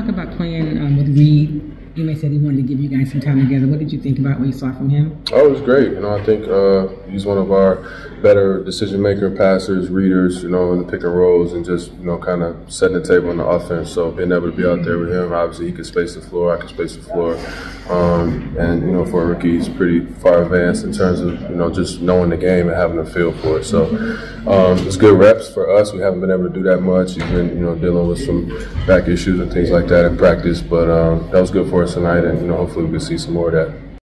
talk about playing um, with Reed? Ime said he wanted to give you guys some time together. What did you think about what you saw from him? Oh, it was great. You know, I think uh, he's one of our better decision maker, passers, readers. You know, in the pick and rolls, and just you know, kind of setting the table on the offense. So being able to be out there with him, obviously he could space the floor. I could space the floor, um, and you know, for a rookie, he's pretty far advanced in terms of you know just knowing the game and having a feel for it. So um, it's good reps for us. We haven't been able to do that much. He's been you know dealing with some back issues and things like that in practice, but um, that was good for us tonight, and you know hopefully we can see some more of that.